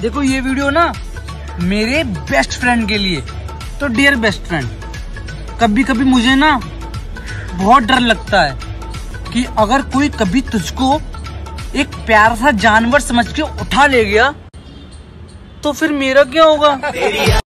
देखो ये वीडियो ना मेरे बेस्ट फ्रेंड के लिए तो डियर बेस्ट फ्रेंड कभी कभी मुझे ना बहुत डर लगता है कि अगर कोई कभी तुझको एक प्यार सा जानवर समझ के उठा ले गया तो फिर मेरा क्या होगा?